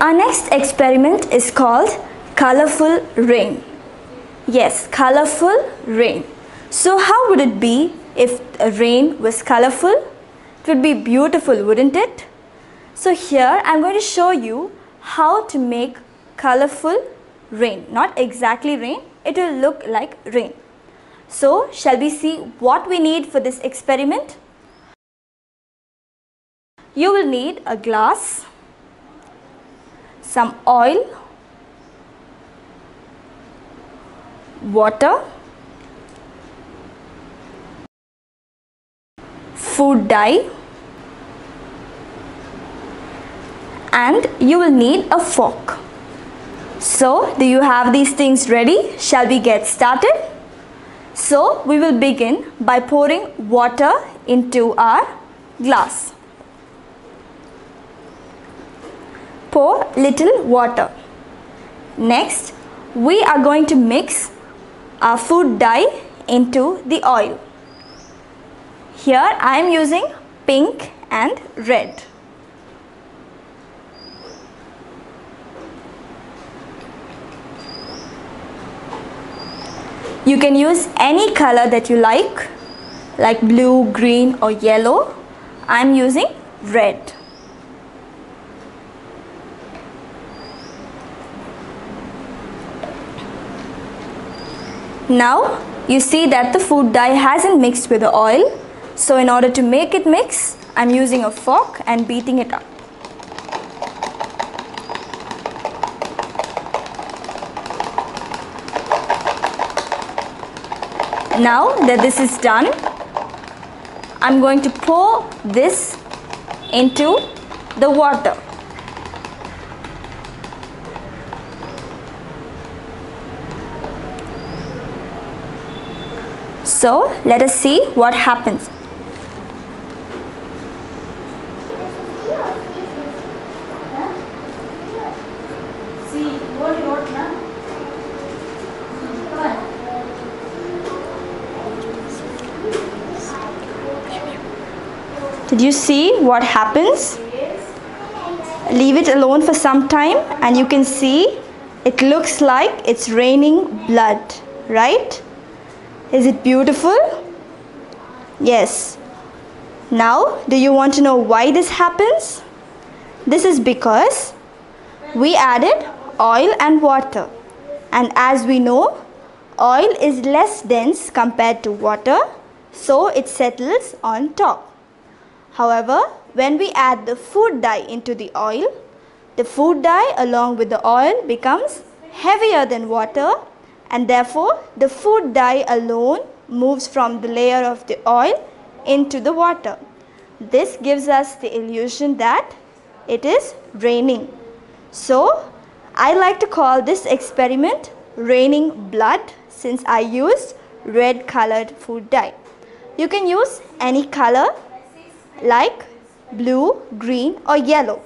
Our next experiment is called colorful rain. Yes, colorful rain. So how would it be if rain was colorful? It would be beautiful, wouldn't it? So here I'm going to show you how to make colorful rain. Not exactly rain, it will look like rain. So shall we see what we need for this experiment? You will need a glass, some oil, water, food dye and you will need a fork. So, do you have these things ready? Shall we get started? So, we will begin by pouring water into our glass. Pour little water. Next, we are going to mix our food dye into the oil. Here I am using pink and red. You can use any color that you like, like blue, green or yellow. I am using red. Now you see that the food dye hasn't mixed with the oil. So in order to make it mix, I'm using a fork and beating it up. Now that this is done, I'm going to pour this into the water. So let us see what happens. Did you see what happens? Leave it alone for some time and you can see it looks like it's raining blood, right? Is it beautiful? Yes. Now, do you want to know why this happens? This is because we added oil and water. And as we know, oil is less dense compared to water, so it settles on top. However, when we add the food dye into the oil, the food dye along with the oil becomes heavier than water and therefore the food dye alone moves from the layer of the oil into the water. This gives us the illusion that it is raining. So I like to call this experiment raining blood since I used red colored food dye. You can use any color like blue, green or yellow.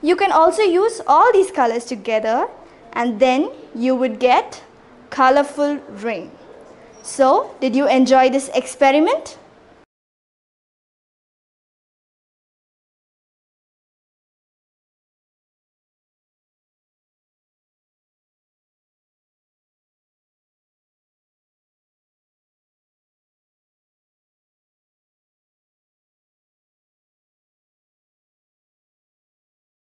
You can also use all these colors together and then you would get colorful ring. So, did you enjoy this experiment?